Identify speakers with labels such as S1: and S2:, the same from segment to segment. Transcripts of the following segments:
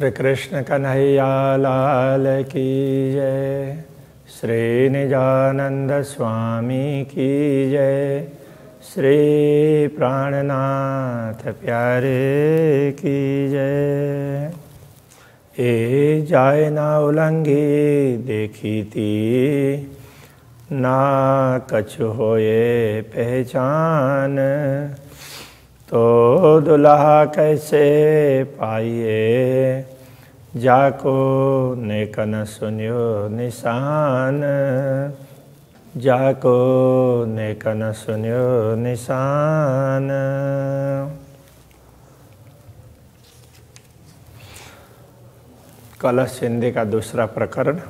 S1: श्री कृष्ण कन्हैया लाल की जय श्री निजानंद स्वामी की जय। श्री प्राणनाथ प्यारे की जय। ए जाय ना उलंगी देखी थी ना कछु होए पहचान। तो दुल्हा कैसे पाइए? जाको नेकन सुनियो निशान। जाको नेकन सुनियो निशान। कलश सिंधि का दूसरा प्रकरण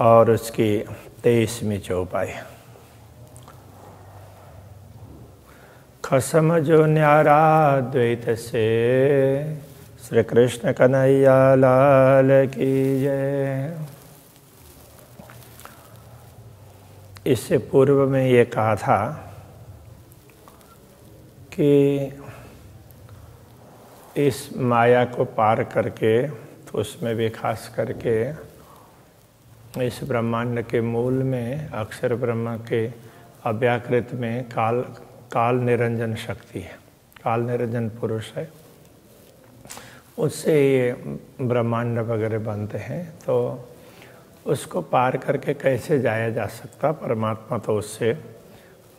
S1: और उसकी तेईसवीं चौपाई। खसम जो न्यारा द्वैत से श्री कृष्ण कन्हैया लाल की जय। इससे पूर्व में ये कहा था कि इस माया को पार करके तो उसमें भी खास करके इस ब्रह्मांड के मूल में, अक्षर ब्रह्म के अव्याकृत में काल काल निरंजन शक्ति है। काल निरंजन पुरुष है। उससे ये ब्रह्मांड वगैरह बनते हैं तो उसको पार करके कैसे जाया जा सकता? परमात्मा तो उससे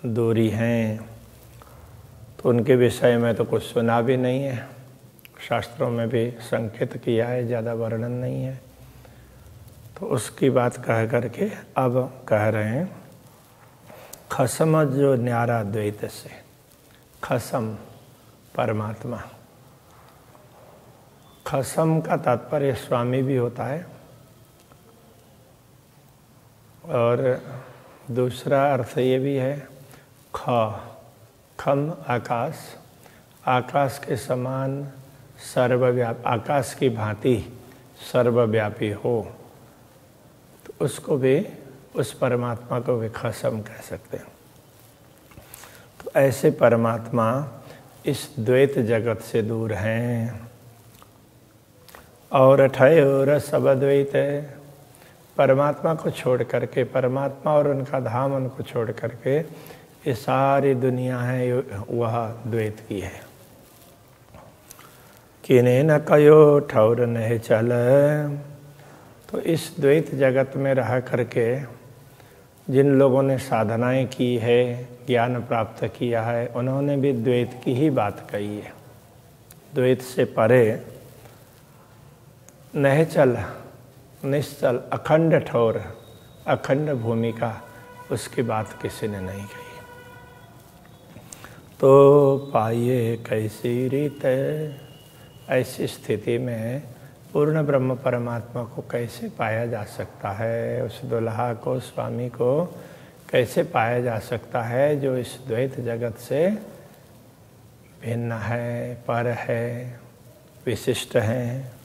S1: दूरी हैं। तो उनके विषय में तो कुछ सुना भी नहीं है। शास्त्रों में भी संकेत किया है, ज़्यादा वर्णन नहीं है। तो उसकी बात कह करके अब कह रहे हैं, खसम जो न्यारा द्वैत से, खसम परमात्मा। खसम का तात्पर्य स्वामी भी होता है। और दूसरा अर्थ ये भी है, ख, खम, आकाश। आकाश के समान सर्वव्याप, आकाश की भांति सर्वव्यापी हो तो उसको भी उस परमात्मा को भी खसम कह सकते हैं। तो ऐसे परमात्मा इस द्वैत जगत से दूर हैं। और ठयोर सब द्वैत है। परमात्मा को छोड़ करके, परमात्मा और उनका धाम उनको छोड़ करके, ये सारी दुनिया है वह द्वैत की है। किने न कयो ठौर नहीं चल। तो इस द्वैत जगत में रह करके, जिन लोगों ने साधनाएँ की है, ज्ञान प्राप्त किया है, उन्होंने भी द्वैत की ही बात कही है। द्वैत से परे नहीं चल निश्चल, अखंड ठोर, अखंड भूमिका, उसकी बात किसी ने नहीं कही। तो पाइए कैसी रीत ऐसी स्थिति में पूर्ण ब्रह्म परमात्मा को कैसे पाया जा सकता है, उस दुल्हा को, स्वामी को कैसे पाया जा सकता है, जो इस द्वैत जगत से भिन्न है, पर है, विशिष्ट हैं?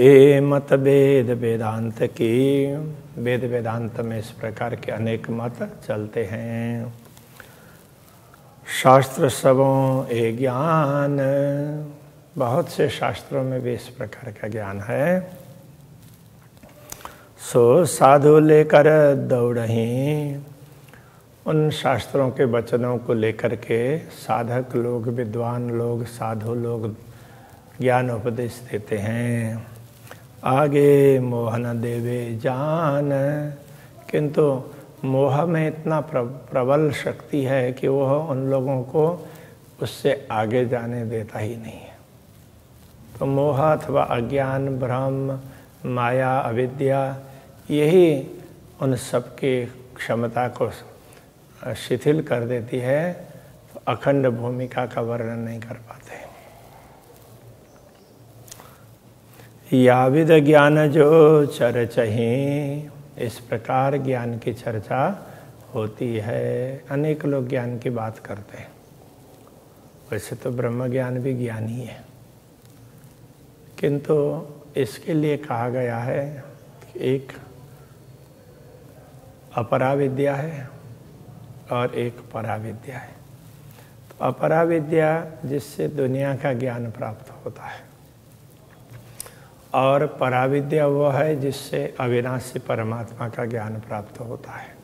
S1: ये मत वेद वेदांत की। वेद वेदांत में इस प्रकार के अनेक मत चलते हैं। शास्त्र सबों ए ज्ञान। बहुत से शास्त्रों में भी इस प्रकार का ज्ञान है। सो साधु लेकर दौड़ही। उन शास्त्रों के वचनों को लेकर के साधक लोग, विद्वान लोग, साधु लोग ज्ञान उपदेश देते हैं। आगे मोहन देवे जान। किंतु मोह में इतना प्रबल शक्ति है कि वह उन लोगों को उससे आगे जाने देता ही नहीं है। तो मोह अथवा अज्ञान, भ्रम, माया, अविद्या, यही उन सबकी क्षमता को शिथिल कर देती है। तो अखंड भूमिका का वर्णन नहीं कर पाते। याविद ज्ञान जो चर्च ही इस प्रकार ज्ञान की चर्चा होती है। अनेक लोग ज्ञान की बात करते हैं। वैसे तो ब्रह्म ज्ञान भी ज्ञान ही। है किंतु इसके लिए कहा गया है एक अपरा विद्या है और एक परा विद्या है। तो अपरा विद्या जिससे दुनिया का ज्ञान प्राप्त होता है। और पराविद्या वह है जिससे अविनाशी परमात्मा का ज्ञान प्राप्त होता है।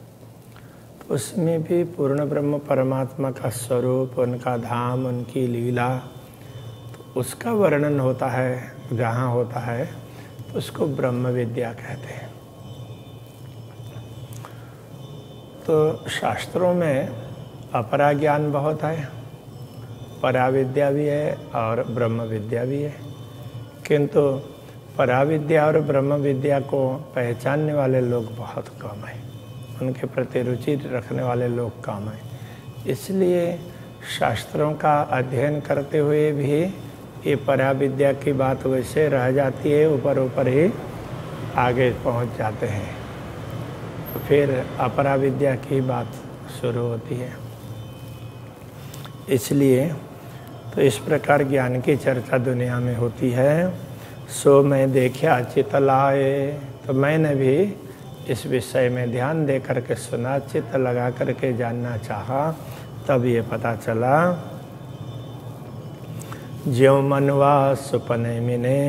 S1: तो उसमें भी पूर्ण ब्रह्म परमात्मा का स्वरूप, उनका धाम, उनकी लीला तो उसका वर्णन होता है, जहाँ होता है तो उसको ब्रह्म विद्या कहते हैं। तो शास्त्रों में अपरा ज्ञान बहुत है, पराविद्या भी है और ब्रह्म विद्या भी है। किंतु पराविद्या और ब्रह्म विद्या को पहचानने वाले लोग बहुत कम हैं। उनके प्रति रुचि रखने वाले लोग कम हैं। इसलिए शास्त्रों का अध्ययन करते हुए भी ये पराविद्या की बात वैसे रह जाती है, ऊपर ऊपर ही आगे पहुँच जाते हैं। तो फिर अपरा विद्या की बात शुरू होती है। इसलिए तो इस प्रकार ज्ञान की चर्चा दुनिया में होती है। सो मैं देखा चित लाए तो मैंने भी इस विषय में ध्यान दे करके सुना, चित्त लगा करके जानना चाहा। तब ये पता चला, ज्यो मनवा सुपने मिने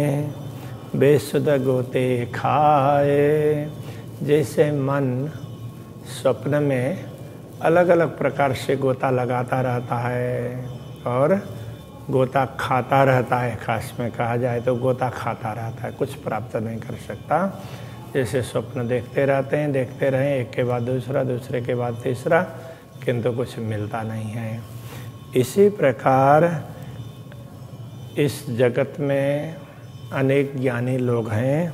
S1: बेसुद गोते खाए। जैसे मन स्वप्न में अलग अलग प्रकार से गोता लगाता रहता है और गोता खाता रहता है, खास में कहा जाए तो गोता खाता रहता है। कुछ प्राप्त नहीं कर सकता। जैसे स्वप्न देखते रहते हैं, देखते रहें, एक के बाद दूसरा, दूसरे के बाद तीसरा, किंतु कुछ मिलता नहीं है। इसी प्रकार इस जगत में अनेक ज्ञानी लोग हैं,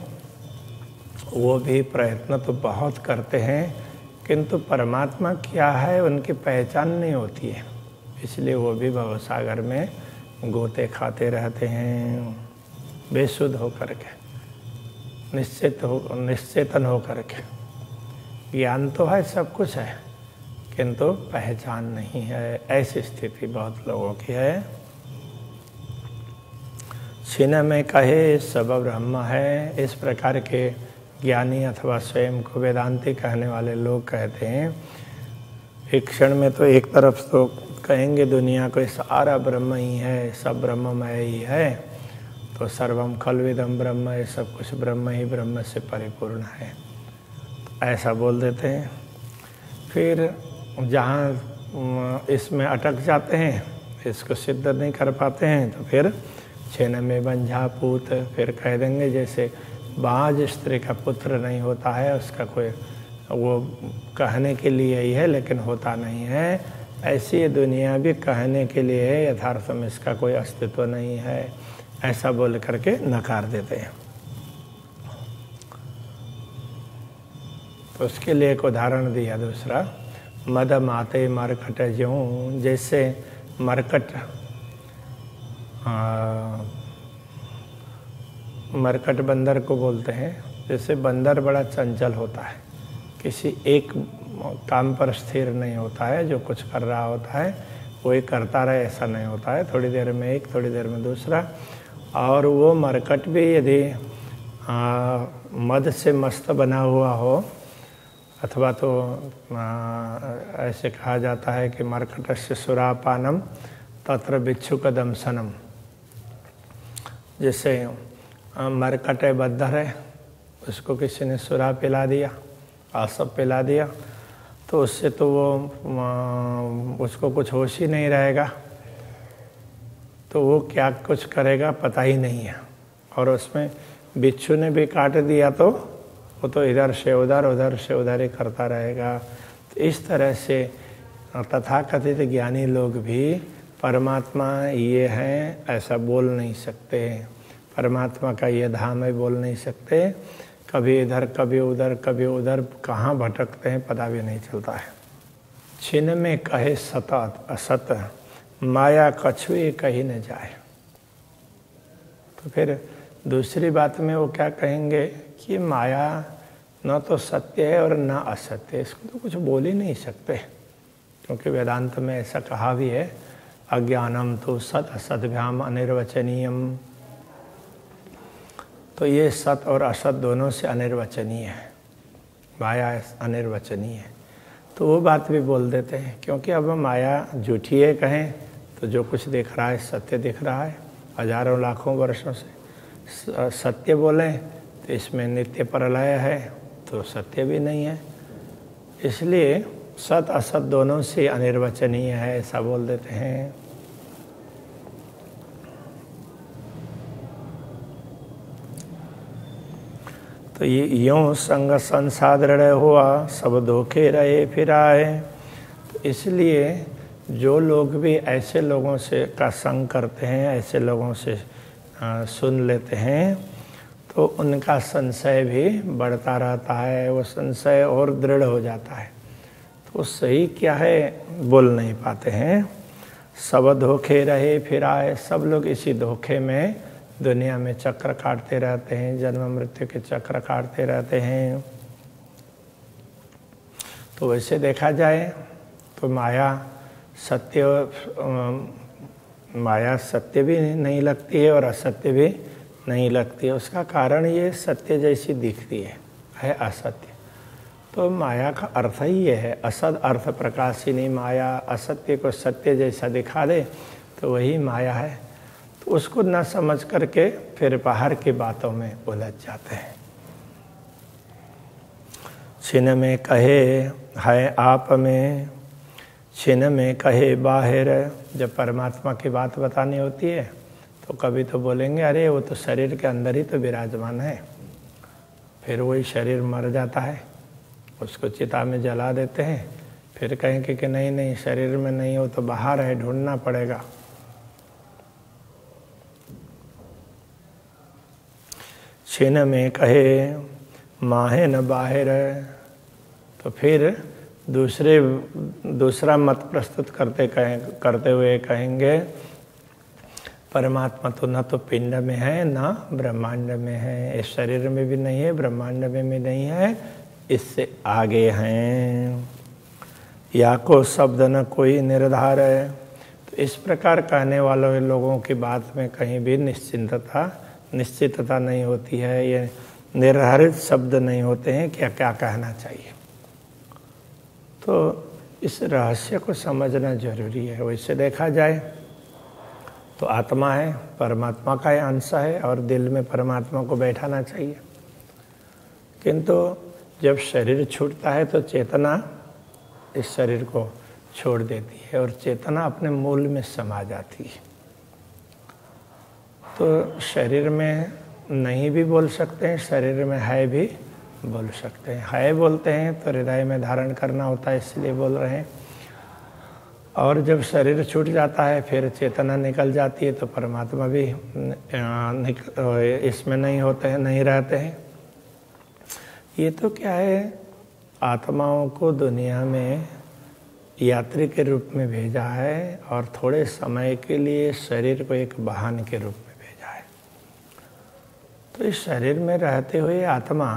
S1: वो भी प्रयत्न तो बहुत करते हैं, किंतु परमात्मा क्या है, उनकी पहचान नहीं होती है। इसलिए वो भी भवसागर में गोते खाते रहते हैं बेसुध होकर के, निश्चित हो, निश्चेतन होकर के। ज्ञान तो है, सब कुछ है, किंतु पहचान नहीं है। ऐसी स्थिति बहुत लोगों की है। छिन में कहे, सब ब्रह्म है। इस प्रकार के ज्ञानी अथवा स्वयं को वेदांति कहने वाले लोग कहते हैं, एक क्षण में तो एक तरफ़ तो कहेंगे, दुनिया को सारा ब्रह्म ही है, सब ब्रह्ममय ही है। तो सर्वम खलविदम ब्रह्म है सब कुछ ब्रह्म ही ब्रह्म से परिपूर्ण है। ऐसा बोल देते हैं। फिर जहाँ इसमें अटक जाते हैं, इसको सिद्ध नहीं कर पाते हैं तो फिर छेन में बंझा पूत फिर कह देंगे जैसे बाज स्त्री का पुत्र नहीं होता है, उसका कोई, वो कहने के लिए ही है, लेकिन होता नहीं है। ऐसी दुनिया भी कहने के लिए है यथार्थ में इसका कोई अस्तित्व नहीं है। ऐसा बोल करके नकार देते हैं। तो उसके लिए एक उदाहरण दिया दूसरा, मद माते मरकट जो जैसे मरकट मरकट बंदर को बोलते हैं, जैसे बंदर बड़ा चंचल होता है, किसी एक काम पर स्थिर नहीं होता है जो कुछ कर रहा होता है वही करता रहे ऐसा नहीं होता है। थोड़ी देर में एक थोड़ी देर में दूसरा। और वो मरकट भी यदि मद से मस्त बना हुआ हो अथवा तो आ, ऐसे कहा जाता है कि मरकट से सुरापानम तत्र बिच्छुक दमसनम जैसे मरकट बद्दर है उसको किसी ने सुरा पिला दिया आसब पिला दिया तो उससे तो वो उसको कुछ होश ही नहीं रहेगा। तो वो क्या कुछ करेगा पता ही नहीं है। और उसमें बिच्छू ने भी काट दिया तो वो तो इधर से उधर उधर से उधर ही करता रहेगा। तो इस तरह से, तथाकथित ज्ञानी लोग भी, परमात्मा ये हैं, ऐसा बोल नहीं सकते। परमात्मा का ये धाम है, बोल नहीं सकते। कभी इधर, कभी उधर कभी उधर, कहाँ भटकते हैं, पता भी नहीं चलता है। छिन में कहे सत असत, माया कछुए कहीं न जाए। तो फिर दूसरी बात में वो क्या कहेंगे कि माया न तो सत्य है और न असत्य है। इसको तो कुछ बोल ही नहीं सकते, क्योंकि वेदांत में ऐसा कहा भी है, अज्ञानम तो सत असदभ्याम अनिर्वचनीयम। तो ये सत और असत दोनों से अनिर्वचनीय है। माया अनिर्वचनीय है। तो वो बात भी बोल देते हैं, क्योंकि अब माया झूठी है कहें तो जो कुछ दिख रहा है सत्य दिख रहा है, हज़ारों लाखों वर्षों से, सत्य बोलें तो इसमें नित्य प्रलय है तो सत्य भी नहीं है। इसलिए सत असत दोनों से अनिर्वचनीय है, ऐसा बोल देते हैं। तो ये यूँ संग संसादृढ़ हुआ सब धोखे रहे फिर आए तो इसलिए जो लोग भी ऐसे लोगों से का संग करते हैं ऐसे लोगों से आ, सुन लेते हैं तो उनका संशय भी बढ़ता रहता है वो संशय और दृढ़ हो जाता है। तो सही क्या है बोल नहीं पाते हैं। सब धोखे रहे फिर आए सब लोग इसी धोखे में दुनिया में चक्र काटते रहते हैं, जन्म मृत्यु के चक्र काटते रहते हैं। तो वैसे देखा जाए तो माया सत्य माया सत्य भी नहीं लगती है और असत्य भी नहीं लगती है। उसका कारण ये सत्य जैसी दिखती है है असत्य। तो माया का अर्थ ही ये है, असद अर्थ प्रकाशिनी माया असत्य को सत्य जैसा दिखा दे तो वही माया है। उसको न समझ करके फिर बाहर की बातों में उलझ जाते हैं। छिन में कहे है आप में, छिन में कहे बाहर, जब परमात्मा की बात बतानी होती है तो कभी तो बोलेंगे, अरे, वो तो शरीर के अंदर ही तो विराजमान है। फिर वही शरीर मर जाता है, उसको चिता में जला देते हैं। फिर कहेंगे कि नहीं नहीं, शरीर में नहीं हो तो बाहर है, ढूंढना पड़ेगा। छिन में कहे, माहे न बाहर। तो फिर दूसरे, दूसरा मत प्रस्तुत करते कहें, करते हुए कहेंगे, परमात्मा तो न तो पिंड में है, न ब्रह्मांड में है। इस शरीर में भी नहीं है, ब्रह्मांड में भी नहीं है, इससे आगे हैं। या को शब्द न कोई निर्धार है। तो इस प्रकार कहने वालों, लोगों की बात में कहीं भी निश्चिंतता निश्चितता नहीं होती है, ये निर्धारित शब्द नहीं होते हैं क्या क्या कहना चाहिए। तो इस रहस्य को समझना ज़रूरी है। वैसे देखा जाए तो आत्मा है, परमात्मा का ही अंश है और दिल में परमात्मा को बैठाना चाहिए। किंतु जब शरीर छूटता है तो चेतना इस शरीर को छोड़ देती है और चेतना अपने मूल में समा जाती है। तो शरीर में नहीं भी बोल सकते हैं, शरीर में है भी बोल सकते हैं। है बोलते हैं तो हृदय में धारण करना होता है, इसलिए बोल रहे हैं। और जब शरीर छूट जाता है, फिर चेतना निकल जाती है तो परमात्मा भी इसमें नहीं होते हैं, नहीं रहते हैं। ये तो क्या है? आत्माओं को दुनिया में यात्री के रूप में भेजा है और थोड़े समय के लिए शरीर को एक वाहन के रूप में तो इस शरीर में रहते हुए आत्मा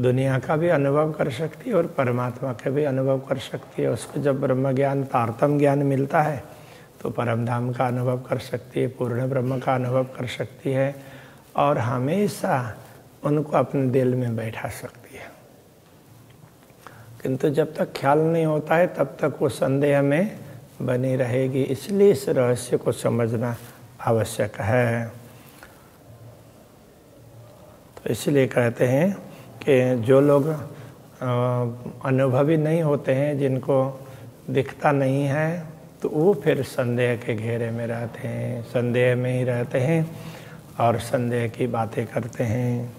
S1: दुनिया का भी अनुभव कर सकती है और परमात्मा का भी अनुभव कर सकती है। उसको जब ब्रह्म ज्ञान, तारतम ज्ञान मिलता है तो परम धाम का अनुभव कर सकती है, पूर्ण ब्रह्म का अनुभव कर सकती है और हमेशा उनको अपने दिल में बैठा सकती है। किंतु जब तक ख्याल नहीं होता है, तब तक वो संदेह में बनी रहेगी। इसलिए इस रहस्य को समझना आवश्यक है। इसलिए कहते हैं कि जो लोग अनुभवी नहीं होते हैं, जिनको दिखता नहीं है तो वो फिर संदेह के घेरे में रहते हैं, संदेह में ही रहते हैं और संदेह की बातें करते हैं।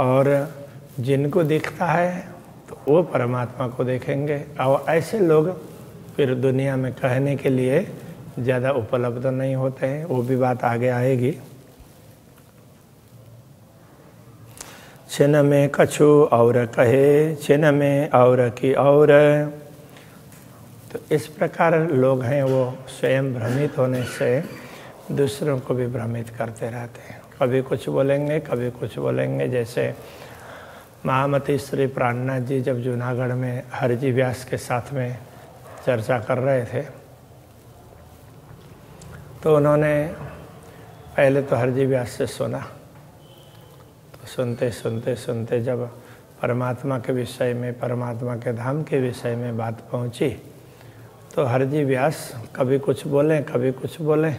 S1: और जिनको दिखता है तो वो परमात्मा को देखेंगे। और ऐसे लोग फिर दुनिया में कहने के लिए ज़्यादा उपलब्ध नहीं होते हैं, वो भी बात आगे आएगी। छिन में कछु और कहे छिन में और की और तो इस प्रकार लोग हैं वो स्वयं भ्रमित होने से दूसरों को भी भ्रमित करते रहते हैं। कभी कुछ बोलेंगे, कभी कुछ बोलेंगे, जैसे महामती श्री प्राणनाथ जी जब जूनागढ़ में हरजी व्यास के साथ में चर्चा कर रहे थे तो उन्होंने पहले तो हरजी व्यास से सुना। सुनते सुनते सुनते जब परमात्मा के विषय में, परमात्मा के धाम के विषय में बात पहुँची तो हरजी व्यास कभी कुछ बोलें, कभी कुछ बोलें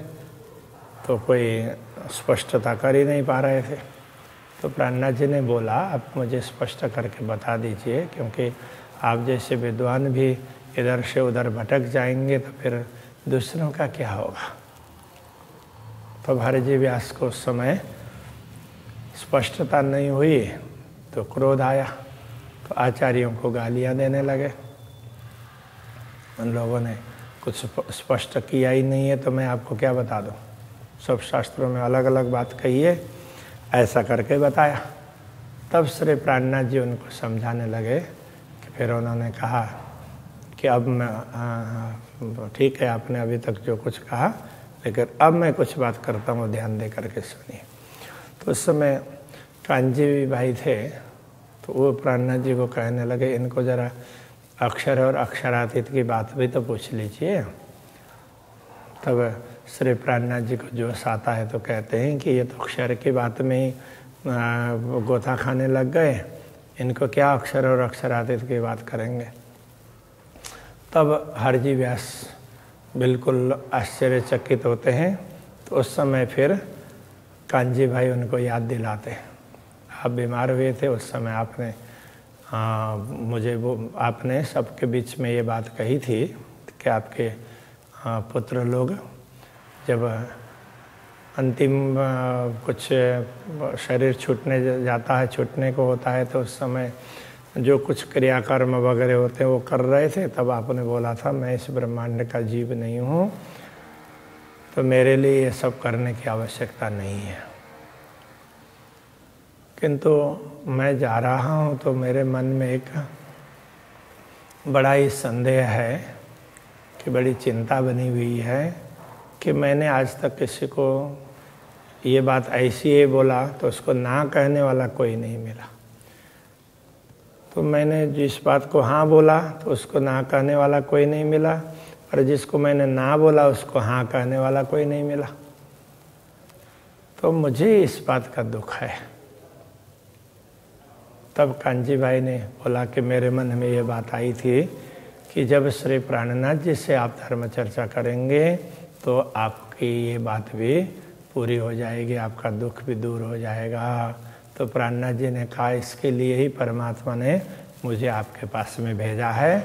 S1: तो कोई स्पष्टता कर ही नहीं पा रहे थे। तो प्राणनाथ जी ने बोला, आप मुझे स्पष्ट करके बता दीजिए, क्योंकि आप जैसे विद्वान भी इधर से उधर भटक जाएँगे तो फिर दूसरों का क्या होगा? तो भारजी व्यास को उस समय स्पष्टता नहीं हुई तो क्रोध आया तो आचार्यों को गालियाँ देने लगे। उन लोगों ने कुछ स्पष्ट किया ही नहीं है तो मैं आपको क्या बता दूँ? सब शास्त्रों में अलग अलग बात कही है, ऐसा करके बताया। तब श्री प्राणनाथ जी उनको समझाने लगे कि फिर उन्होंने कहा कि अब मैं ठीक है, आपने अभी तक जो कुछ कहा, लेकिन अब मैं कुछ बात करता हूँ, ध्यान दे करके सुनिए। तो उस समय कांजी भाई थे तो वो प्राणनाथ जी को कहने लगे, इनको ज़रा अक्षर और अक्षरातीत की बात भी तो पूछ लीजिए। तब श्री प्राणनाथ जी को जोश आता है तो कहते हैं कि ये तो अक्षर की बात में ही गोथा खाने लग गए। इनको क्या अक्षर और अक्षरातीत की बात करेंगे? तब हरजी व्यास बिल्कुल आश्चर्यचकित होते हैं। तो उस समय फिर कांजी भाई उनको याद दिलाते हैं। आप बीमार हुए थे उस समय आपने आ, मुझे वो आपने सबके बीच में ये बात कही थी कि आपके आ, पुत्र लोग जब अंतिम कुछ शरीर छूटने जाता है छूटने को होता है तो उस समय जो कुछ क्रियाकर्म वगैरह होते हैं वो कर रहे थे तब आपने बोला था मैं इस ब्रह्मांड का जीव नहीं हूँ तो मेरे लिए ये सब करने की आवश्यकता नहीं है। किंतु मैं जा रहा हूँ तो मेरे मन में एक बड़ा ही संदेह है कि बड़ी चिंता बनी हुई है कि मैंने आज तक किसी को ये बात ऐसी ही बोला तो उसको ना कहने वाला कोई नहीं मिला। तो मैंने जिस बात को हाँ बोला तो उसको ना कहने वाला कोई नहीं मिला। और जिसको मैंने ना बोला, उसको हाँ कहने वाला कोई नहीं मिला। तो मुझे इस बात का दुख है। तब कांजी भाई ने बोला कि मेरे मन में ये बात आई थी कि जब श्री प्राणनाथ जी से आप धर्म चर्चा करेंगे तो आपकी ये बात भी पूरी हो जाएगी, आपका दुख भी दूर हो जाएगा। तो प्राणनाथ जी ने कहा, इसके लिए ही परमात्मा ने मुझे आपके पास में भेजा है।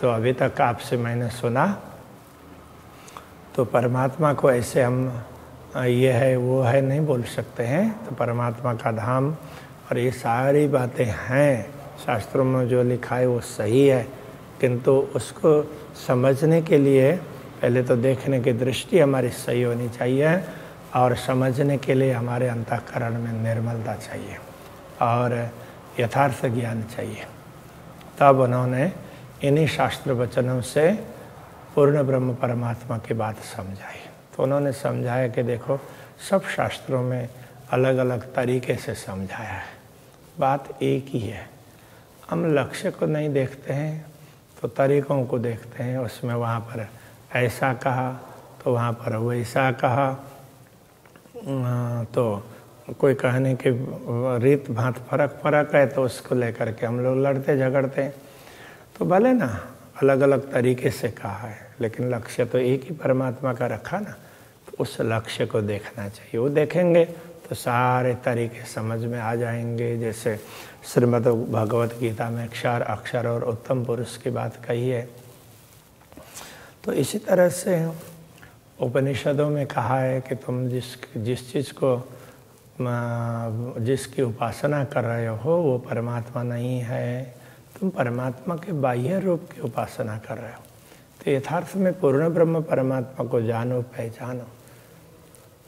S1: तो अभी तक आपसे मैंने सुना। तो परमात्मा को ऐसे हम ये है, वो है नहीं बोल सकते हैं। तो परमात्मा का धाम और ये सारी बातें हैं। शास्त्रों में जो लिखा है वो सही है। किंतु उसको समझने के लिए पहले तो देखने की दृष्टि हमारी सही होनी चाहिए और समझने के लिए हमारे अंतकरण में निर्मलता चाहिए और यथार्थ ज्ञान चाहिए। तब उन्होंने इन्हीं शास्त्र वचनों से पूर्ण ब्रह्म परमात्मा की बात समझाई। तो उन्होंने समझाया कि देखो, सब शास्त्रों में अलग अलग तरीके से समझाया है। बात एक ही है। हम लक्ष्य को नहीं देखते हैं तो तरीकों को देखते हैं। उसमें वहाँ पर ऐसा कहा तो वहाँ पर वैसा कहा। तो कोई कहने की रीत भात फ़र्क फ़र्क है तो उसको लेकर के हम लोग लड़ते झगड़ते तो भले ना अलग अलग तरीके से कहा है, लेकिन लक्ष्य तो एक ही परमात्मा का रखा ना तो उस लक्ष्य को देखना चाहिए। वो देखेंगे तो सारे तरीके समझ में आ जाएँगे। जैसे श्रीमद भगवत गीता में अक्षर अक्षर और उत्तम पुरुष की बात कही है। तो इसी तरह से उपनिषदों में कहा है कि तुम जिस जिस चीज़ को जिसकी उपासना कर रहे हो, वो परमात्मा नहीं है। तुम परमात्मा के बाह्य रूप की उपासना कर रहे हो। तो यथार्थ में पूर्ण ब्रह्म परमात्मा को जानो, पहचानो।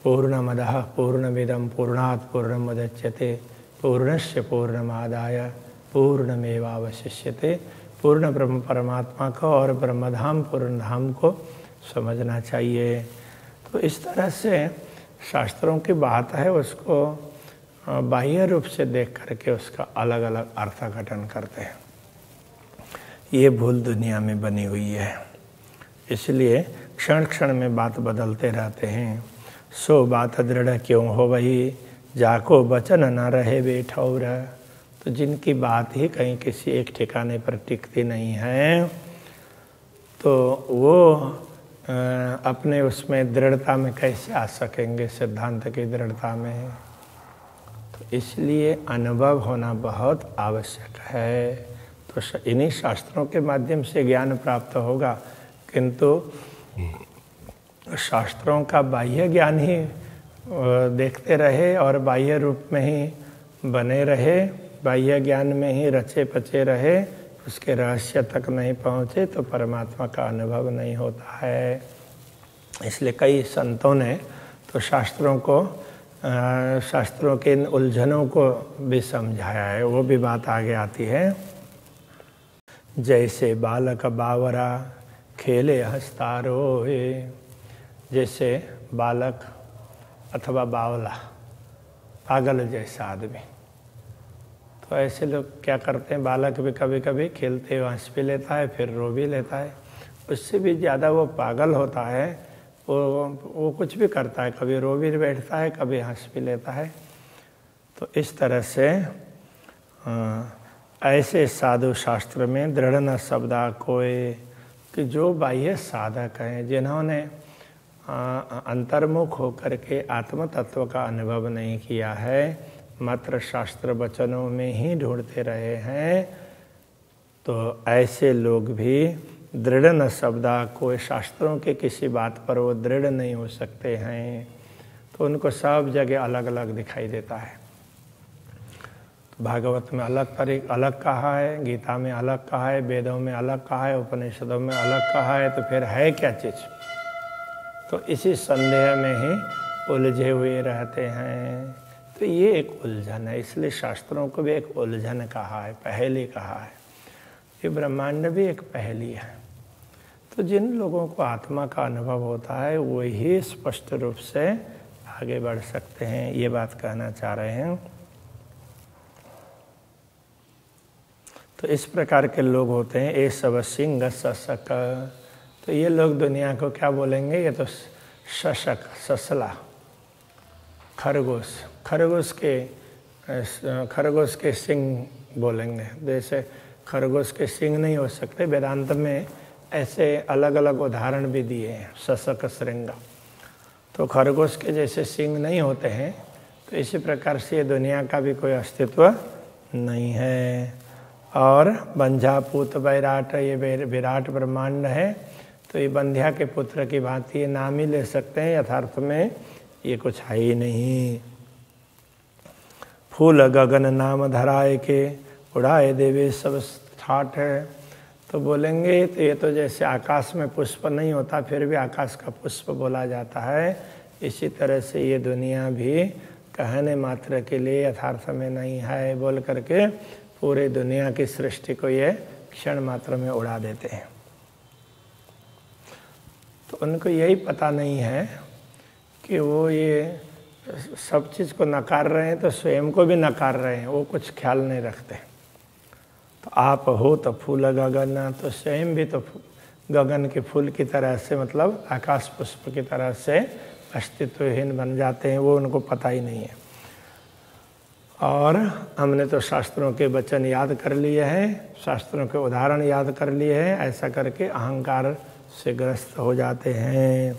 S1: पूर्ण मद पूर्ण विदम पूर्णात् पूर्ण मदच्यते पूर्णस्य पूर्णमादाय पूर्णमेवावशिष्यते। पूर्ण ब्रह्म परमात्मा को और ब्रह्मधाम पूर्ण धाम को समझना चाहिए। तो इस तरह से शास्त्रों की बात है, उसको बाह्य रूप से देख करके उसका अलग अलग अर्थघटन करते हैं। ये भूल दुनिया में बनी हुई है। इसलिए क्षण क्षण में बात बदलते रहते हैं। सो बात दृढ़ क्यों हो वही? जाको बचन न रहे बेठौर तो जिनकी बात ही कहीं किसी एक ठिकाने पर टिकती नहीं है तो वो अपने उसमें दृढ़ता में कैसे आ सकेंगे? सिद्धांत की दृढ़ता में। तो इसलिए अनुभव होना बहुत आवश्यक है। तो इन्हीं शास्त्रों के माध्यम से ज्ञान प्राप्त होगा। किंतु शास्त्रों का बाह्य ज्ञान ही देखते रहे और बाह्य रूप में ही बने रहे, बाह्य ज्ञान में ही रचे पचे रहे, उसके रहस्य तक नहीं पहुँचे तो परमात्मा का अनुभव नहीं होता है। इसलिए कई संतों ने तो शास्त्रों को शास्त्रों के इन उलझनों को भी समझाया है। वो भी बात आगे आती है। जैसे बालक बावरा खेले हस्तारो जैसे बालक अथवा बावला, पागल जैसा आदमी। तो ऐसे लोग क्या करते हैं? बालक भी कभी कभी खेलते हुए हंस भी लेता है, फिर रो भी लेता है। उससे भी ज़्यादा वो पागल होता है, वो वो कुछ भी करता है। कभी रो भी बैठता है, कभी हंस भी लेता है। तो इस तरह से ऐसे साधु शास्त्र में दृढ़ न शब्दा कोय कि जो बाह्य साधक हैं, जिन्होंने अंतर्मुख होकर के आत्म तत्व का अनुभव नहीं किया है, मात्र शास्त्र वचनों में ही ढूंढते रहे हैं तो ऐसे लोग भी दृढ़ न शब्दा कोई शास्त्रों के किसी बात पर वो दृढ़ नहीं हो सकते हैं। तो उनको सब जगह अलग अलग दिखाई देता है। भागवत में अलग तरीक अलग कहा है, गीता में अलग कहा है, वेदों में अलग कहा है, उपनिषदों में अलग कहा है तो फिर है क्या चीज़? तो इसी संदेह में ही उलझे हुए रहते हैं। तो ये एक उलझन है, इसलिए शास्त्रों को भी एक उलझन कहा है, पहली कहा है। ये ब्रह्मांड भी एक पहली है। तो जिन लोगों को आत्मा का अनुभव होता है वही स्पष्ट रूप से आगे बढ़ सकते हैं। ये बात कहना चाह रहे हैं। तो इस प्रकार के लोग होते हैं, ए सब सिंह सशक। तो ये लोग दुनिया को क्या बोलेंगे? ये तो शशक ससला, खरगोश। खरगोश के खरगोश के सिंह बोलेंगे। जैसे खरगोश के सिंह नहीं हो सकते, वेदांत में ऐसे अलग अलग उदाहरण भी दिए हैं, सशक श्रृंग। तो खरगोश के जैसे सिंह नहीं होते हैं तो इसी प्रकार से दुनिया का भी कोई अस्तित्व नहीं है। और बंझा पुत वैराट, ये विराट ब्रह्मांड है तो ये बंध्या के पुत्र की भांति ये नाम ही ले सकते हैं, यथार्थ में ये कुछ है ही नहीं। फूल गगन नाम धराए के, उड़ाए देवे सब ठाट है। तो बोलेंगे तो ये तो जैसे आकाश में पुष्प नहीं होता, फिर भी आकाश का पुष्प बोला जाता है। इसी तरह से ये दुनिया भी कहने मात्र के लिए यथार्थ में नहीं है, बोल करके पूरे दुनिया की सृष्टि को ये क्षण मात्र में उड़ा देते हैं। तो उनको यही पता नहीं है कि वो ये सब चीज़ को नकार रहे हैं तो स्वयं को भी नकार रहे हैं, वो कुछ ख्याल नहीं रखते। तो आप हो तो फूल गगन तो स्वयं भी तो गगन के फूल की तरह से मतलब आकाश पुष्प की तरह से अस्तित्वहीन बन जाते हैं, वो उनको पता ही नहीं है। और हमने तो शास्त्रों के वचन याद कर लिए हैं, शास्त्रों के उदाहरण याद कर लिए हैं, ऐसा करके अहंकार से ग्रस्त हो जाते हैं।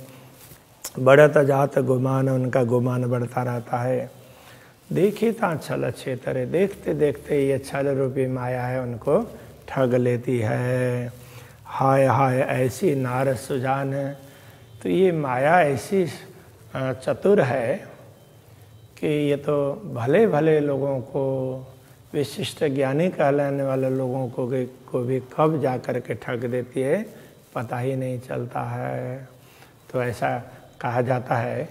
S1: बढ़त जात गुमान, उनका गुमान बढ़ता रहता है। देखिए ता छल अच्छे तरह देखते देखते ये छल रूपी माया है उनको ठग लेती है। हाय हाय, ऐसी नार सुजान। है तो ये माया ऐसी चतुर है कि ये तो भले भले लोगों को, विशिष्ट ज्ञानी कहलाने वाले लोगों को भी को भी कब जा कर के ठग देती है, पता ही नहीं चलता है। तो ऐसा कहा जाता है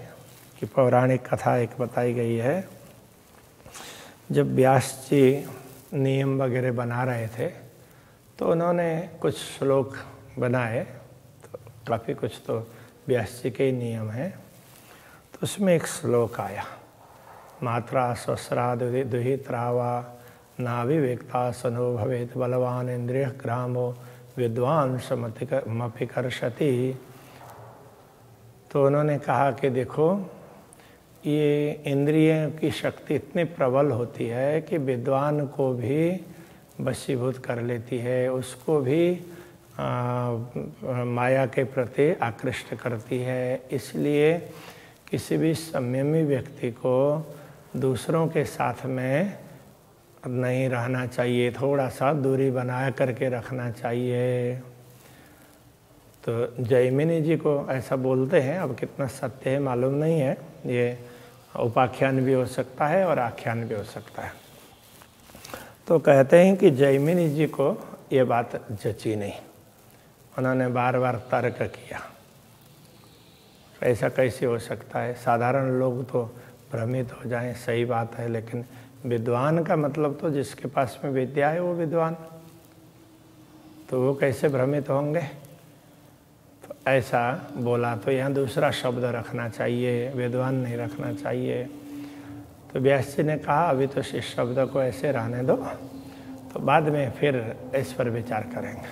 S1: कि पौराणिक कथा एक बताई गई है। जब व्यास जी नियम वगैरह बना रहे थे तो उन्होंने कुछ श्लोक बनाए तो काफ़ी कुछ तो व्यास जी के ही नियम हैं। तो उसमें एक श्लोक आया। मात्रा स्वसरा दुहित्रावा नाविवेकता सनो भवेत बलवान इंद्रिय ग्रामो विद्वान समतिकर्षति तो उन्होंने कहा कि देखो ये इंद्रिय की शक्ति इतनी प्रबल होती है कि विद्वान को भी वशीभूत कर लेती है उसको भी आ, माया के प्रति आकृष्ट करती है। इसलिए किसी भी संयमी व्यक्ति को दूसरों के साथ में नहीं रहना चाहिए, थोड़ा सा दूरी बना करके रखना चाहिए। तो जयमिनी जी को ऐसा बोलते हैं, अब कितना सत्य है मालूम नहीं है। ये उपाख्यान भी हो सकता है और आख्यान भी हो सकता है। तो कहते हैं कि जयमिनी जी को ये बात जची नहीं। उन्होंने बार बार तर्क किया। ऐसा कैसे हो सकता है? साधारण लोग तो भ्रमित हो जाएँ, सही बात है, लेकिन विद्वान का मतलब तो जिसके पास में विद्या है, वो विद्वान। तो वो कैसे भ्रमित होंगे? तो ऐसा बोला तो यहाँ दूसरा शब्द रखना चाहिए, विद्वान नहीं रखना चाहिए। तो व्यास जी ने कहा, अभी तो इस शब्द को ऐसे रहने दो तो बाद में फिर इस पर विचार करेंगे।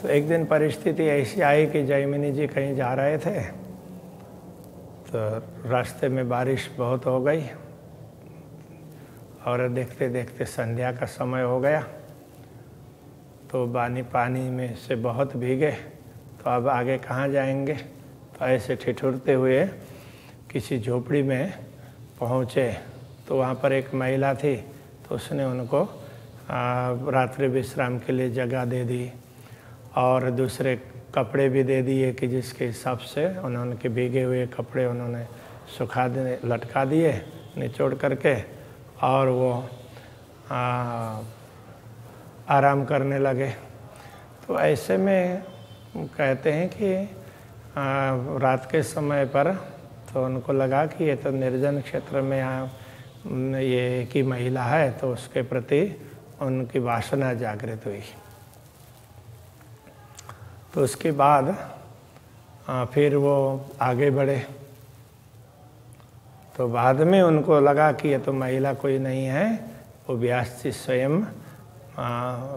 S1: तो एक दिन परिस्थिति ऐसी आई कि जयमिनी जी कहीं जा रहे थे तो रास्ते में बारिश बहुत हो गई। और देखते देखते संध्या का समय हो गया। तो बानी पानी में से बहुत भीगे। तो अब आगे कहाँ जाएँगे? तो ऐसे ठिठुरते हुए किसी झोपड़ी में पहुँचे। तो वहाँ पर एक महिला थी तो उसने उनको रात्रि विश्राम के लिए जगह दे दी। और दूसरे कपड़े भी दे दिए कि जिसके हिसाब से उन्होंने के भीगे हुए कपड़े उन्होंने सुखा दे लटका दिए निचोड़ करके और वो आ, आराम करने लगे। तो ऐसे में कहते हैं कि आ, रात के समय पर तो उनको लगा कि ये तो निर्जन क्षेत्र में यहाँ ये की महिला है तो उसके प्रति उनकी वासना जागृत हुई। तो उसके बाद फिर वो आगे बढ़े। तो बाद में उनको लगा कि ये तो महिला कोई नहीं है, वो व्यास जी स्वयं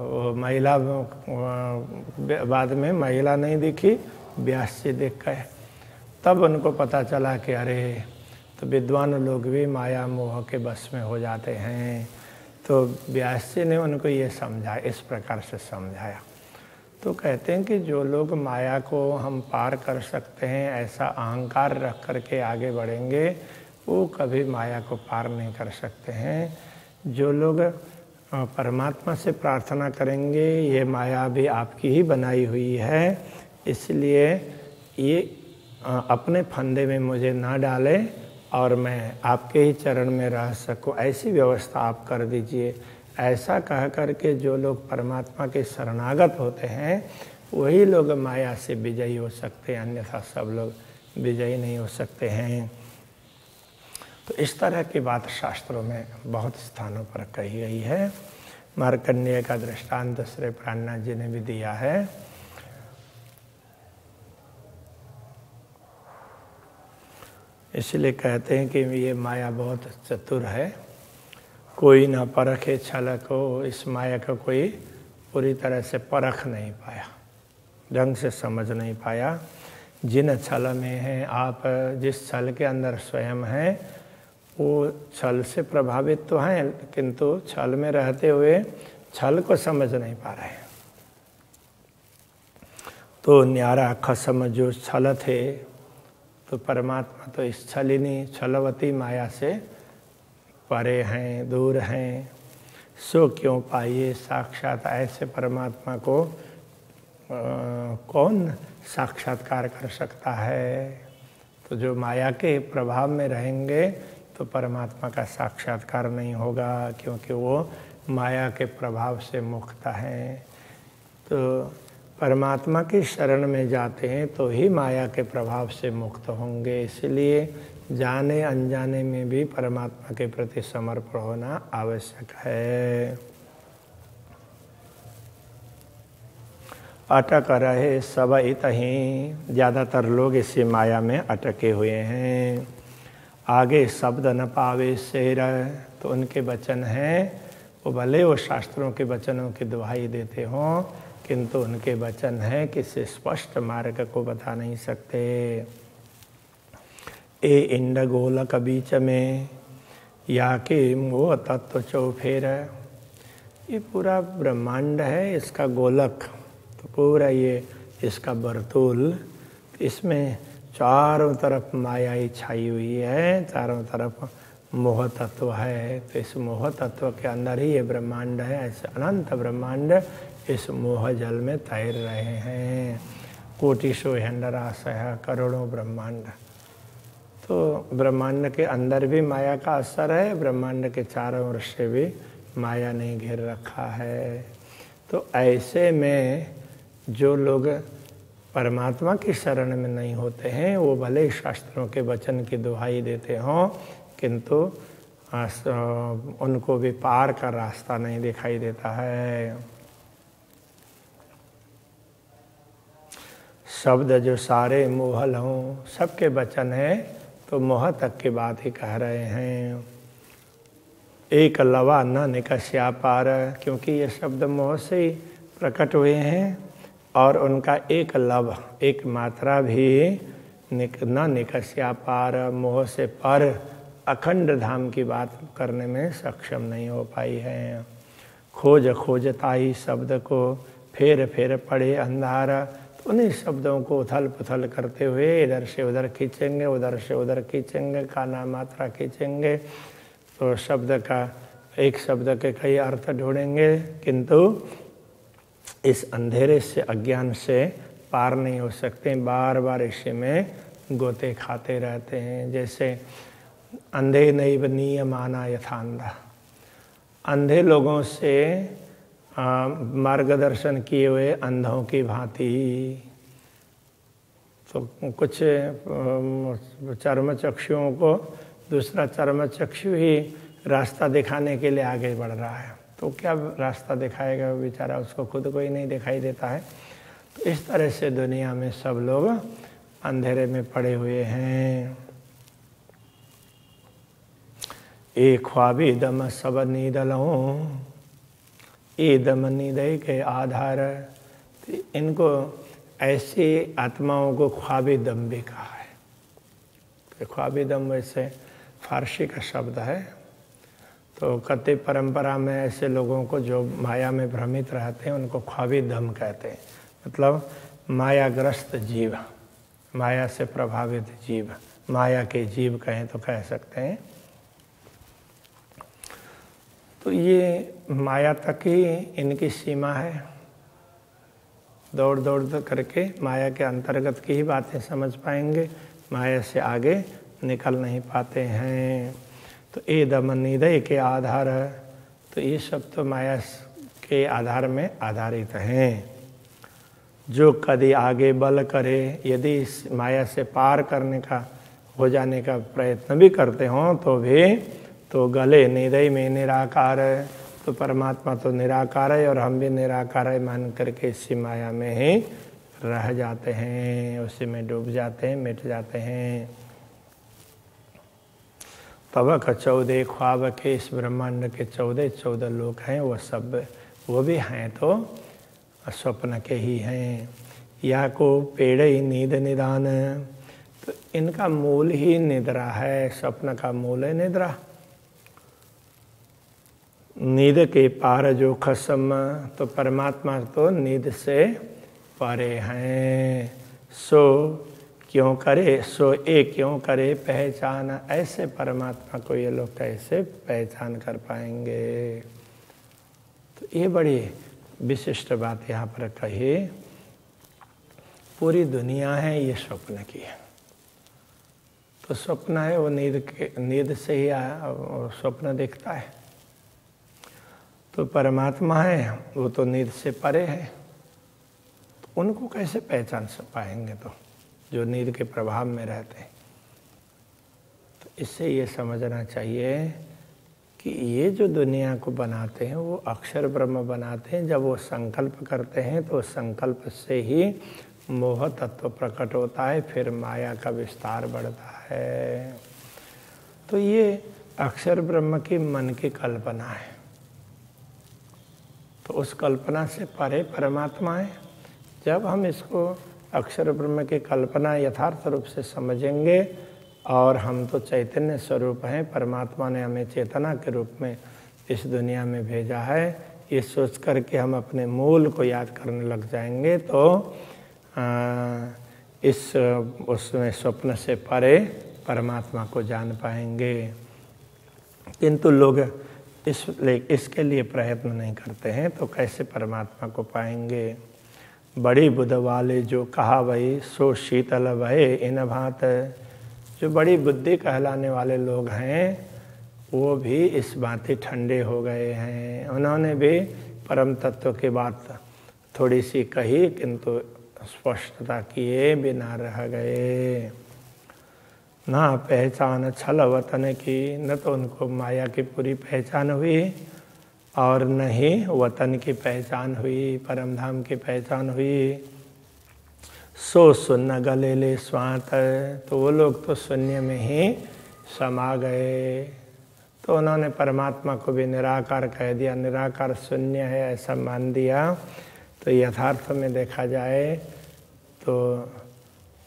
S1: वो महिला बाद में महिला नहीं दिखी व्यास जी देख गए। तब उनको पता चला कि अरे तो विद्वान लोग भी माया मोह के बस में हो जाते हैं। तो व्यास जी ने उनको ये समझा, इस प्रकार से समझाया। तो कहते हैं कि जो लोग माया को हम पार कर सकते हैं, ऐसा अहंकार रख कर के आगे बढ़ेंगे, वो कभी माया को पार नहीं कर सकते हैं। जो लोग परमात्मा से प्रार्थना करेंगे, ये माया भी आपकी ही बनाई हुई है, इसलिए ये अपने फंदे में मुझे ना डाले और मैं आपके ही चरण में रह सकूँ। ऐसी व्यवस्था आप कर दीजिए। ऐसा कह करके जो लोग परमात्मा के शरणागत होते हैं, वही लोग माया से विजयी हो सकते हैं, अन्यथा सब लोग विजयी नहीं हो सकते हैं। तो इस तरह की बात शास्त्रों में बहुत स्थानों पर कही गई है। मार्कंडेय का दृष्टांत श्री प्राणनाथ जी ने भी दिया है। इसलिए कहते हैं कि ये माया बहुत चतुर है। कोई ना परखे छल को इस माया को कोई पूरी तरह से परख नहीं पाया, ढंग से समझ नहीं पाया। जिन छल में है, आप जिस छल के अंदर स्वयं हैं, वो छल से प्रभावित तो हैं, किंतु छल में रहते हुए छल को समझ नहीं पा रहे हैं। तो न्यारा खसम जो छल थे तो परमात्मा तो इस छलिनी छलवती माया से परे हैं दूर हैं सो क्यों पाइए साक्षात ऐसे परमात्मा को आ, कौन साक्षात्कार कर सकता है? तो जो माया के प्रभाव में रहेंगे तो परमात्मा का साक्षात्कार नहीं होगा क्योंकि वो माया के प्रभाव से मुक्त हैं। तो परमात्मा की शरण में जाते हैं तो ही माया के प्रभाव से मुक्त होंगे। इसलिए जाने अनजाने में भी परमात्मा के प्रति समर्पण होना आवश्यक है। अटक रहे सब इत ही ज़्यादातर लोग इसी माया में अटके हुए हैं। आगे शब्द न पावे शेर तो उनके वचन हैं। वो भले वो शास्त्रों के वचनों की दुहाई देते हों, किंतु उनके वचन हैं किसी स्पष्ट मार्ग को बता नहीं सकते। ए इंड गोलक बीच में, या के वो तत्व चौफेर ये पूरा ब्रह्मांड है इसका गोलक तो पूरा ये इसका बरतूल इसमें चारों तरफ़ माया ही छाई हुई है, चारों तरफ़ मोह तत्व है। तो इस मोह तत्व के अंदर ही ये ब्रह्मांड है, ऐसे अनंत ब्रह्मांड इस मोह जल में तैर रहे हैं। कोटि सो हंडराशय करोड़ों ब्रह्मांड। तो ब्रह्मांड के अंदर भी माया का असर है, ब्रह्मांड के चारों ओर से भी माया ने घेर रखा है। तो ऐसे में जो लोग परमात्मा की शरण में नहीं होते हैं, वो भले शास्त्रों के वचन की दुहाई देते हों, किंतु उनको भी पार का रास्ता नहीं दिखाई देता है। शब्द जो सारे मोहल हों, सबके वचन है तो मोह तक की बात ही कह रहे हैं। एक लवा न निकस्या पार क्योंकि ये शब्द मोह से ही प्रकट हुए हैं और उनका एक लव एक मात्रा भी निक, न निकस्या पार मोह से पर अखंड धाम की बात करने में सक्षम नहीं हो पाई है। खोज खोजता ही शब्द को फेर फेर पड़े अंधारा उन्हीं शब्दों को उथल पुथल करते हुए इधर से उधर खींचेंगे, उधर से उधर खींचेंगे, काना मात्रा खींचेंगे। तो शब्द का, एक शब्द के कई अर्थ ढूंढेंगे, किंतु इस अंधेरे से, अज्ञान से पार नहीं हो सकते। बार बार इसी में गोते खाते रहते हैं। जैसे अंधे नहीं माना यथांधा अंधे लोगों से मार्गदर्शन किए हुए अंधों की भांति। तो कुछ चर्म चक्षुओं को दूसरा चर्म चक्षु ही रास्ता दिखाने के लिए आगे बढ़ रहा है। तो क्या रास्ता दिखाएगा बेचारा? उसको खुद को ही नहीं दिखाई देता है। तो इस तरह से दुनिया में सब लोग अंधेरे में पड़े हुए हैं। एक ख्वाबी दम सब नीदलों ये दम निदय के आधार। तो इनको ऐसी आत्माओं को ख्वाबी दम भी कहा है। तो ख्वाबी दम वैसे फारसी का शब्द है। तो कति परंपरा में ऐसे लोगों को जो माया में भ्रमित रहते हैं, उनको ख्वाबी दम कहते हैं। मतलब मायाग्रस्त जीव, माया से प्रभावित जीव, माया के जीव कहें तो कह सकते हैं। तो ये माया तक ही इनकी सीमा है। दौड़ दौड़ करके माया के अंतर्गत की ही बातें समझ पाएँगे। माया से आगे निकल नहीं पाते हैं। तो ए दमन निदय के आधार तो ये सब तो माया के आधार में आधारित हैं। जो कभी आगे बल करे, यदि इस माया से पार करने का, हो जाने का प्रयत्न भी करते हों तो भी तो गले निदय में निराकार है तो परमात्मा तो निराकार है और हम भी निराकार है, मान करके इसी माया में ही रह जाते हैं, उसी में डूब जाते हैं, मिट जाते हैं। पवक चौदह ख्वाब के इस ब्रह्मांड के चौदह चौदह लोग हैं, वो सब, वो भी हैं तो स्वप्न के ही हैं। या को पेड़ ही नींद निदान तो इनका मूल ही निद्रा है, स्वप्न का मूल है निद्रा। नींद के पार जो खसम तो परमात्मा तो नींद से परे हैं। सो क्यों करे, सो ए क्यों करे, पहचान ऐसे परमात्मा को ये लोग कैसे पहचान कर पाएँगे? तो ये बड़ी विशिष्ट बात यहाँ पर कही। पूरी दुनिया है ये स्वप्न की है। तो स्वप्न है वो नींद के, नींद से ही आया स्वप्न देखता है। तो परमात्मा है, वो तो नींद से परे है। तो उनको कैसे पहचान पाएँगे तो जो नींद के प्रभाव में रहते हैं? तो इससे ये समझना चाहिए कि ये जो दुनिया को बनाते हैं, वो अक्षर ब्रह्म बनाते हैं। जब वो संकल्प करते हैं तो संकल्प से ही मोह तत्व प्रकट होता है, फिर माया का विस्तार बढ़ता है। तो ये अक्षर ब्रह्म की मन की कल्पना है। तो उस कल्पना से परे परमात्मा है। जब हम इसको अक्षर ब्रह्म की कल्पना यथार्थ रूप से समझेंगे और हम तो चैतन्य स्वरूप हैं परमात्मा ने हमें चेतना के रूप में इस दुनिया में भेजा है। ये सोच कर के हम अपने मूल को याद करने लग जाएँगे तो आ, इस उसमें स्वप्न से परे परमात्मा को जान पाएँगे। किंतु लोग इस इसके लिए प्रयत्न नहीं करते हैं तो कैसे परमात्मा को पाएँगे? बड़ी बुद्ध वाले जो कहा भाई सो शीतल भय इन भात। जो बड़ी बुद्धि कहलाने वाले लोग हैं, वो भी इस बात ठंडे हो गए हैं। उन्होंने भी परम तत्व की बात थोड़ी सी कही, किंतु स्पष्टता किए बिना रह गए। ना पहचान छल वतन की, न तो उनको माया की पूरी पहचान हुई और न ही वतन की पहचान हुई परम धाम की पहचान हुई। सो सुन्न गले ले स्वात तो वो लोग तो शून्य में ही समा गए। तो उन्होंने परमात्मा को भी निराकार कह दिया। निराकार शून्य है ऐसा मान दिया। तो यथार्थ में देखा जाए तो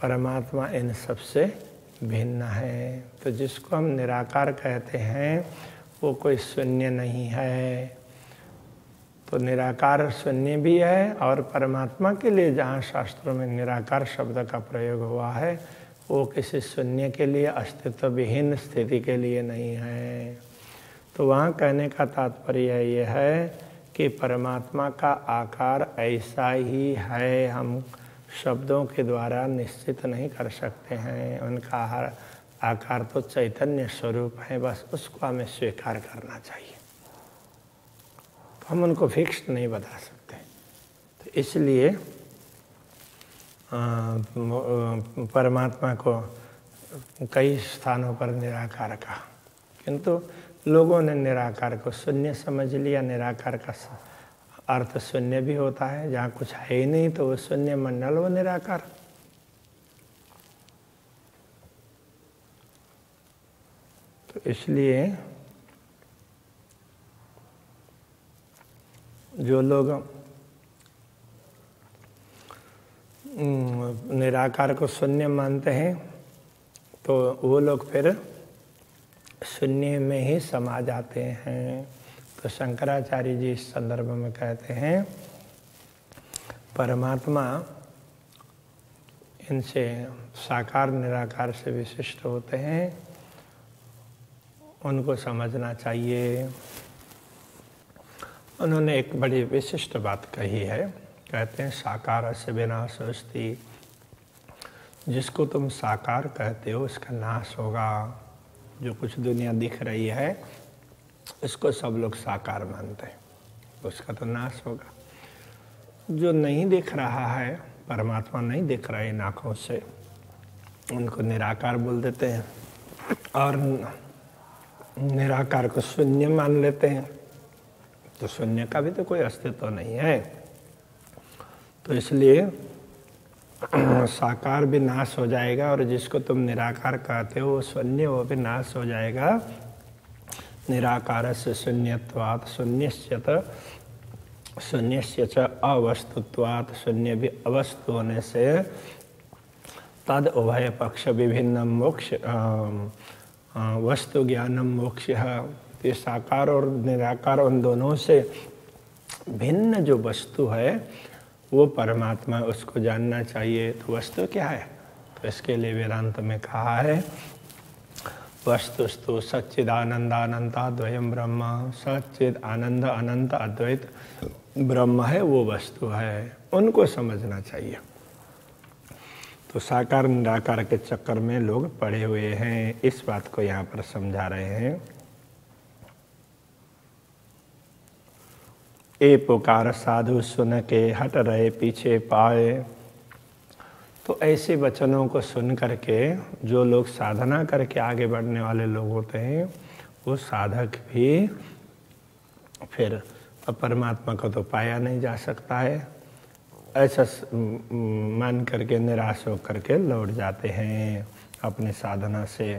S1: परमात्मा इन सबसे भिन्न है। तो जिसको हम निराकार कहते हैं, वो कोई शून्य नहीं है। तो निराकार शून्य भी है और परमात्मा के लिए जहाँ शास्त्रों में निराकार शब्द का प्रयोग हुआ है, वो किसी शून्य के लिए अस्तित्व विहीन स्थिति के लिए नहीं है। तो वहाँ कहने का तात्पर्य ये है कि परमात्मा का आकार ऐसा ही है। हम शब्दों के द्वारा निश्चित नहीं कर सकते हैं। उनका हर आकार तो चैतन्य स्वरूप है, बस उसको हमें स्वीकार करना चाहिए। तो हम उनको फिक्स नहीं बता सकते। तो इसलिए परमात्मा को कई स्थानों पर निराकार कहा। किंतु लोगों ने निराकार को शून्य समझ लिया, निराकार का अर्थ शून्य भी होता है, जहाँ कुछ है ही नहीं तो वो शून्य मंडल वो निराकार। तो इसलिए जो लोग निराकार को शून्य मानते हैं तो वो लोग फिर शून्य में ही समा जाते हैं। तो शंकराचार्य जी इस संदर्भ में कहते हैं, परमात्मा इनसे साकार निराकार से विशिष्ट होते हैं। उनको समझना चाहिए। उन्होंने एक बड़ी विशिष्ट बात कही है। कहते हैं, साकार से बिना सोचती जिसको तुम साकार कहते हो, उसका नाश होगा। जो कुछ दुनिया दिख रही है इसको सब लोग साकार मानते हैं। उसका तो नाश होगा। जो नहीं दिख रहा है, परमात्मा नहीं दिख रहा है इन आँखों से, उनको निराकार बोल देते हैं और निराकार को शून्य मान लेते हैं। तो शून्य का भी तो कोई अस्तित्व नहीं है। तो इसलिए साकार भी नाश हो जाएगा और जिसको तुम निराकार कहते हो, वो शून्य, वो भी नाश हो जाएगा। निराकार से शून्यवाद शून्यत शून्य च अवस्तुत्वात् शून्य भी अवस्तु होने से तद उभय पक्ष विभिन्न मोक्ष वस्तु ज्ञानम मोक्ष ये साकार और निराकार उन दोनों से भिन्न जो वस्तु है, वो परमात्मा उसको जानना चाहिए तो वस्तु क्या है? तो इसके लिए वेदांत में कहा है वस्तुस्तु सच्चिदानंदानंताद्वयम ब्रह्म। सच्चिद आनंद अनंत अद्वैत ब्रह्म है, वो वस्तु है। उनको समझना चाहिए। तो साकार निराकार के चक्कर में लोग पड़े हुए हैं। इस बात को यहाँ पर समझा रहे हैं। ए पुकार साधु सुन के हट रहे पीछे पाए। तो ऐसे वचनों को सुन करके, जो लोग साधना करके आगे बढ़ने वाले लोग होते हैं, वो साधक भी फिर परमात्मा को तो पाया नहीं जा सकता है। ऐसा मान करके, निराश हो करके लौट जाते हैं अपने साधना से।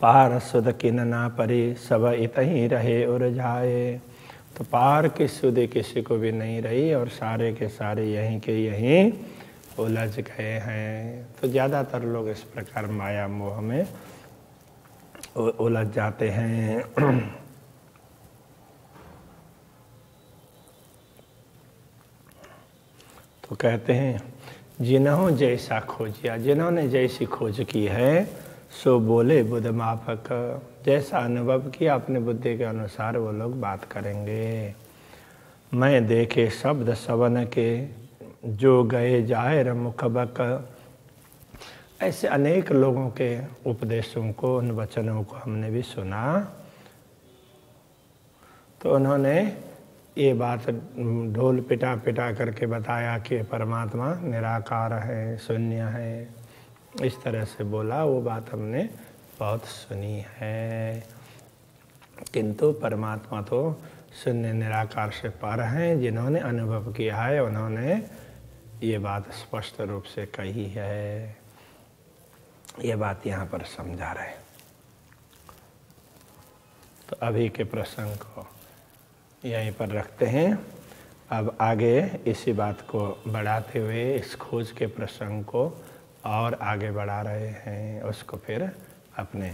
S1: पार सुध किन ना परी, सब इत ही रहे और जाए। तो पार की सुध किसी को भी नहीं रही और सारे के सारे यहीं के यहीं उलझ गए हैं। तो ज़्यादातर लोग इस प्रकार माया मोह में उलझ जाते हैं। तो कहते हैं, जिन्हों जैसा खोजिया जिन्होंने जैसी खोज की है, सो बोले, बुद्ध माफक, जैसा अनुभव किया अपने बुद्धि के अनुसार वो लोग बात करेंगे। मैं देखे शब्द सवन के जो गए ज़ाहिर मुखबक। ऐसे अनेक लोगों के उपदेशों को, उन वचनों को हमने भी सुना। तो उन्होंने ये बात ढोल पिटा पिटा करके बताया कि परमात्मा निराकार है, शून्य है। इस तरह से बोला, वो बात हमने बहुत सुनी है। किंतु परमात्मा तो शून्य निराकार से पर हैं, जिन्होंने अनुभव किया है, उन्होंने ये बात स्पष्ट रूप से कही है। ये बात यहाँ पर समझा रहे तो अभी के प्रसंग को यहीं पर रखते हैं। अब आगे इसी बात को बढ़ाते हुए इस खोज के प्रसंग को और आगे बढ़ा रहे हैं। उसको फिर अपने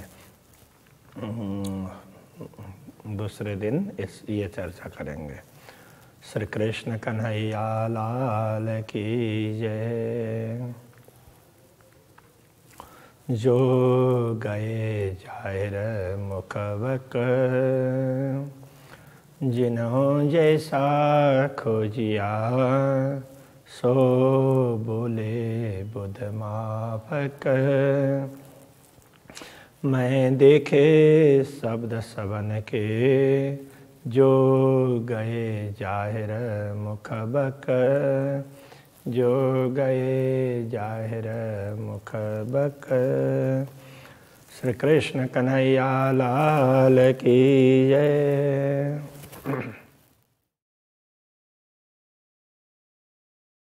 S1: दूसरे दिन इस, ये चर्चा करेंगे। श्री कृष्ण कन्हैया लाल की जय। जो गए ज़ाहिर मुखबक जिन्हों जैसा खोजिया, सो बोले बुध माफक। मैं देखे शब्द सबन के जो गए ज़ाहिर मुखबक जो गए ज़ाहिर मुखबक श्री कृष्ण कन्हैया लाल की जय।